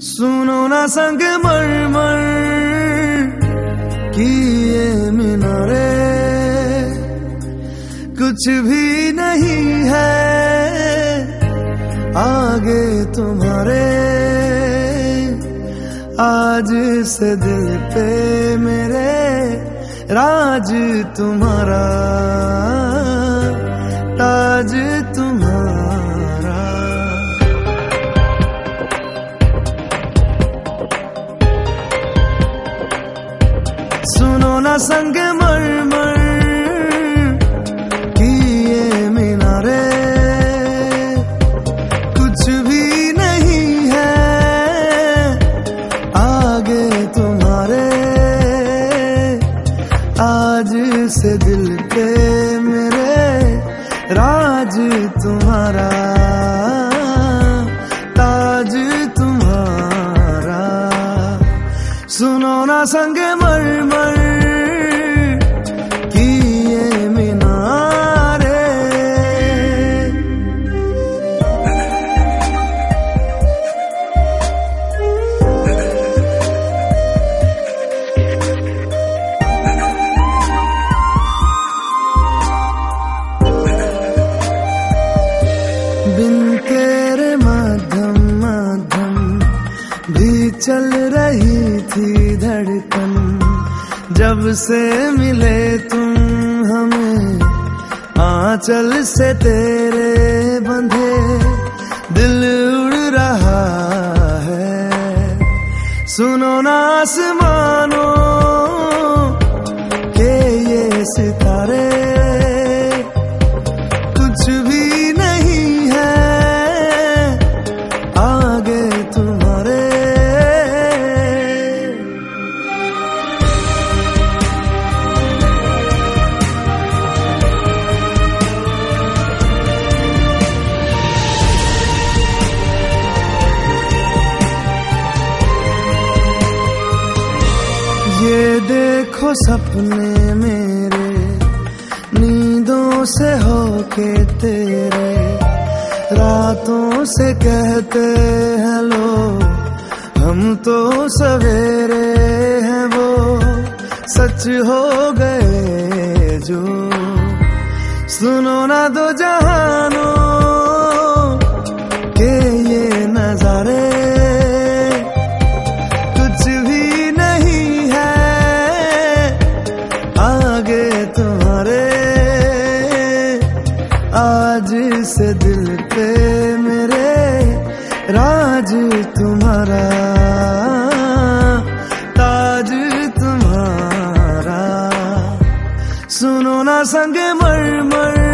सुनो ना संग मर मर की कुछ भी नहीं है आगे तुम्हारे। आज से दिल पे मेरे राज तुम्हारा। ना संग मर मर की मीनारे। कुछ भी नहीं है आगे तुम्हारे। आज से दिल पे मेरे राज तुम्हारा, ताज तुम्हारा। सुनो ना संग मर मर बिन तेरे माध्यम माध्यम भी चल रही थी धड़कन। जब से मिले तुम हमें, आंचल से तेरे बंधे दिल उड़ रहा है। सुनो ना आसमानों के ये सितारे। ये देखो सपने मेरे, नींदों से होके तेरे, रातों से कहते हैं लो हम तो सवेरे हैं वो, सच हो गए जो। सुनो ना दो जहानों आज से दिल पे मेरे राज तुम्हारा ताज तुम्हारा। सुनो ना संग मर मर